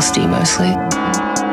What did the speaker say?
Mostly.